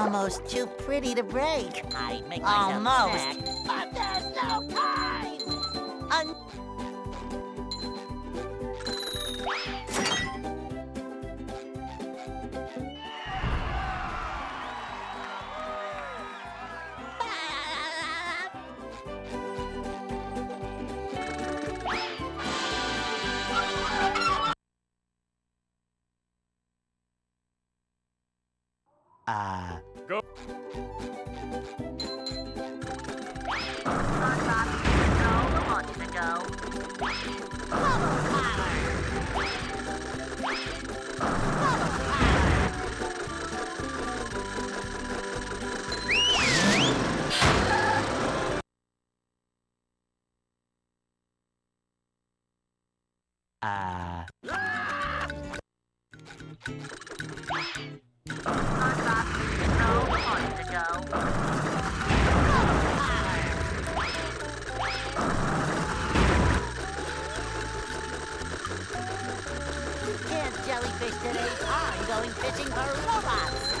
It's almost too pretty to break. I make myself Almost. snack, but there's no time. Un- Ah. Ah. Today. I'm going fishing for robots.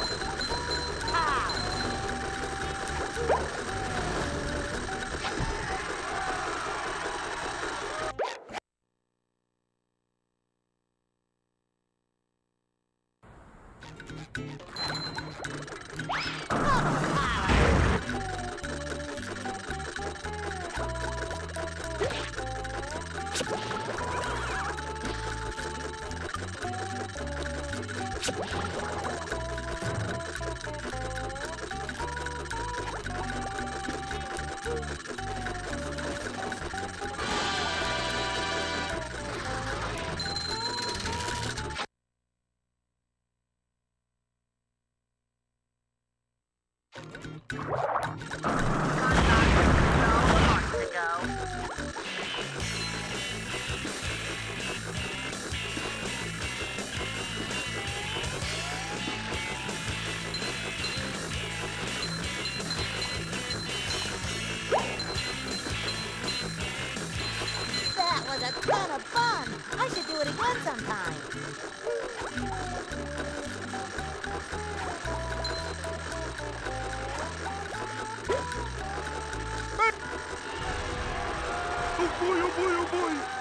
Boy, oh boy.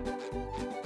flip.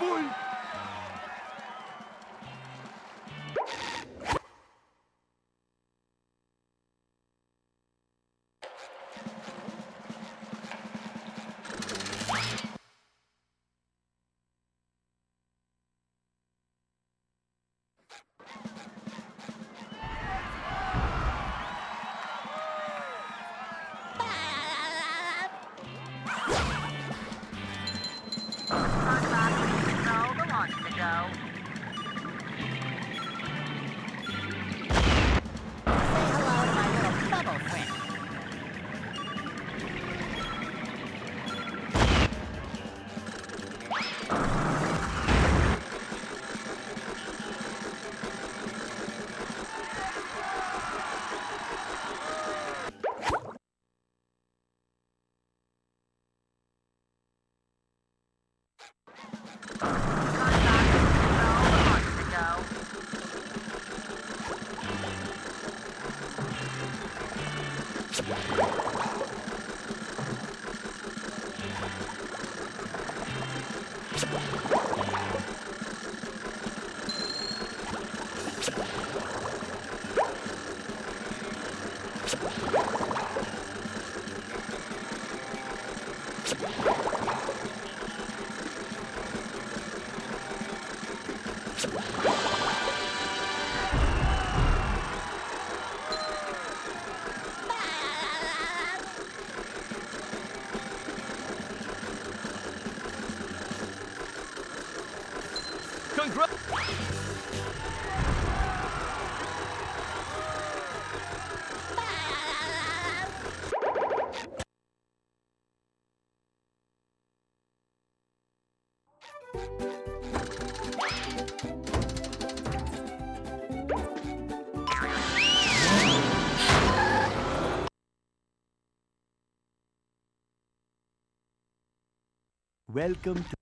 Boy, Let's go. Welcome to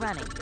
running.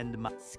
and Musk.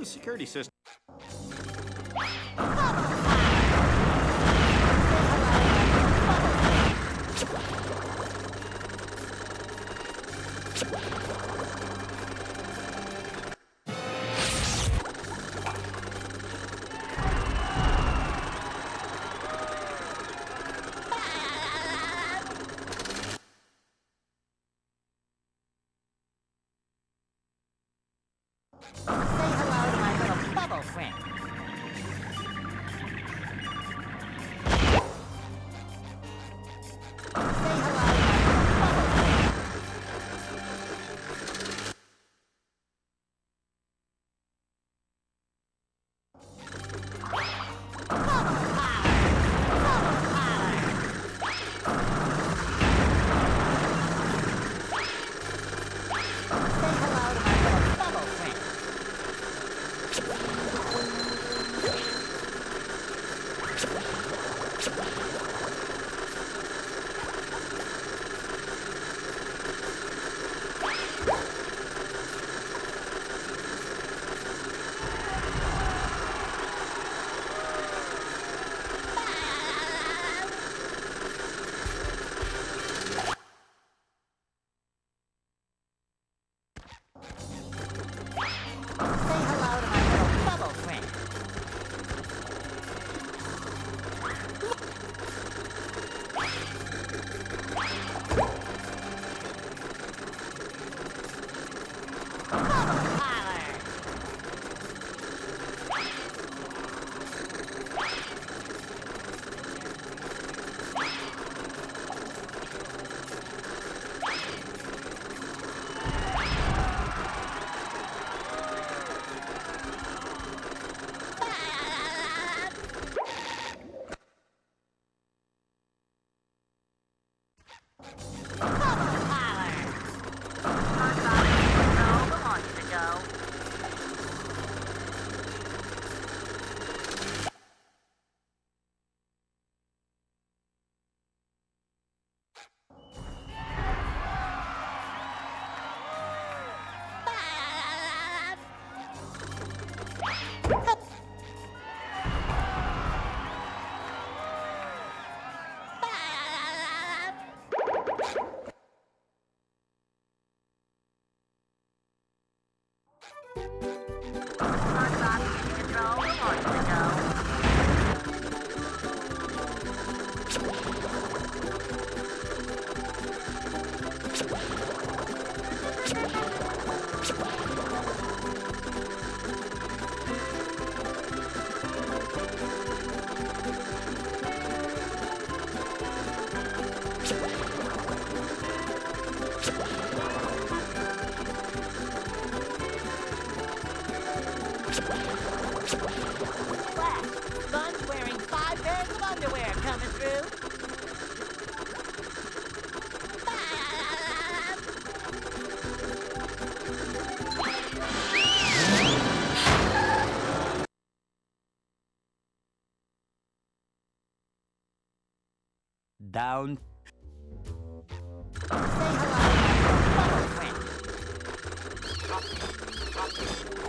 the security system. down. Say hello,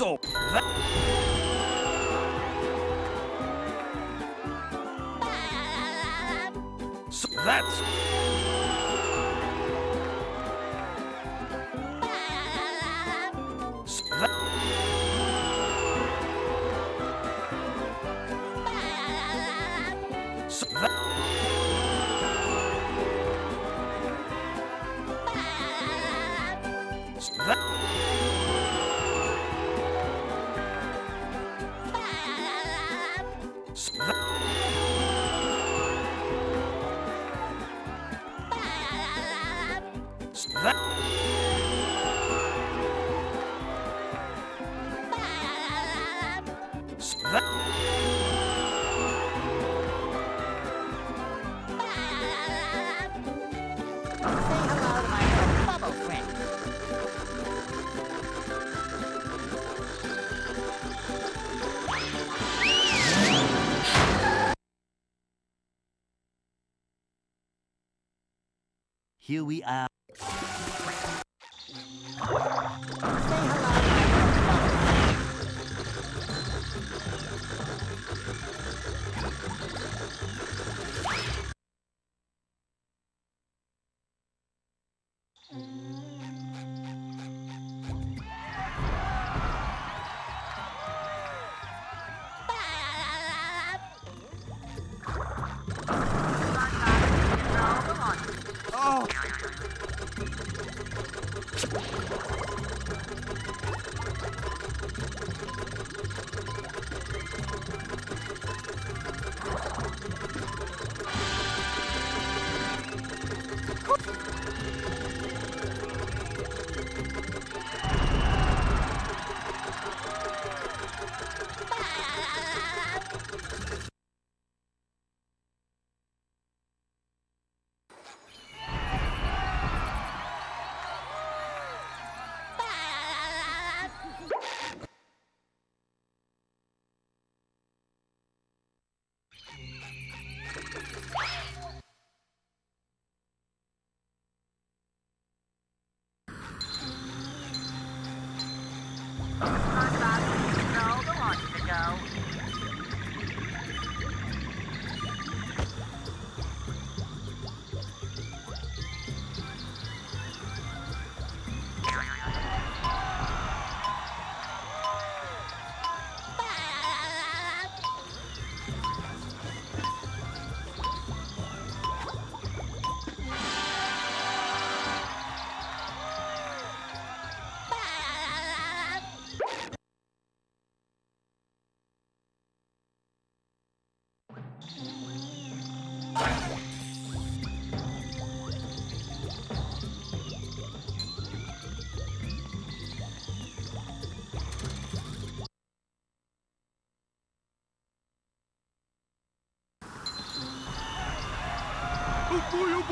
also... That... So that's... That. Here we are.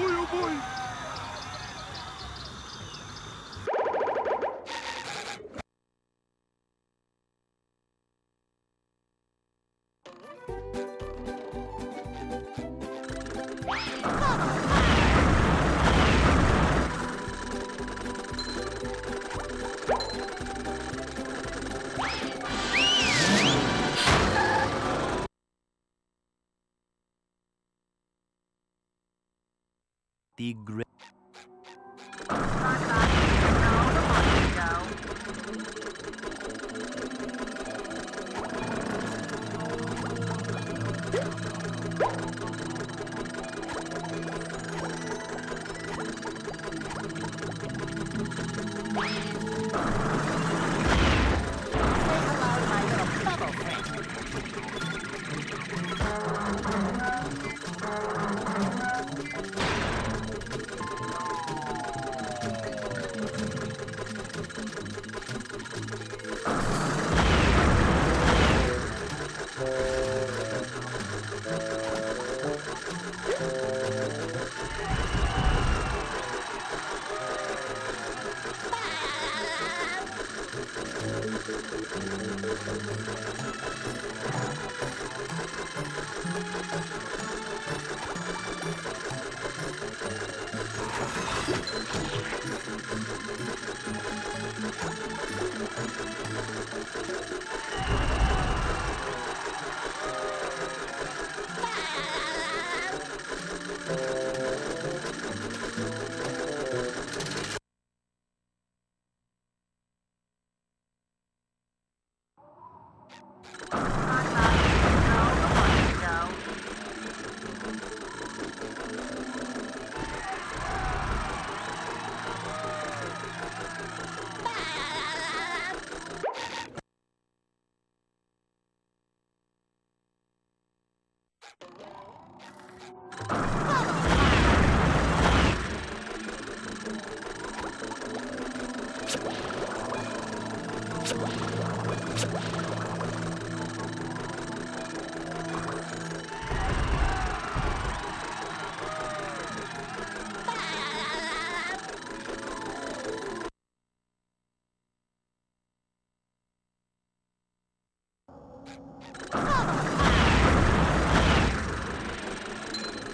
Boy, oh boy, The great.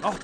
Oh,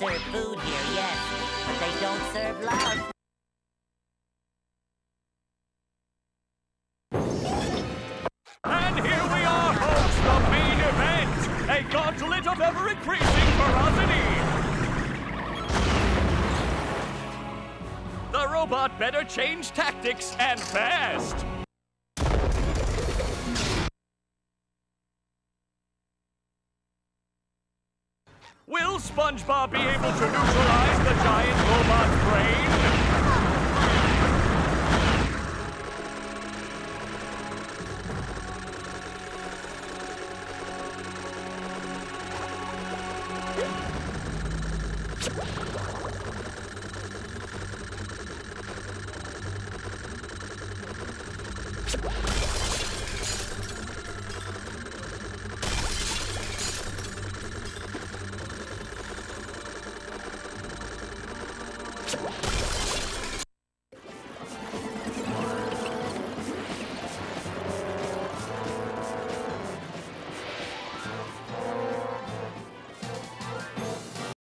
serve food here, yes, but they don't serve love. And here we are, folks, the main event! A gauntlet of ever-increasing ferocity! The robot better change tactics and fast! SpongeBob be able to neutralize the giant robot's brain?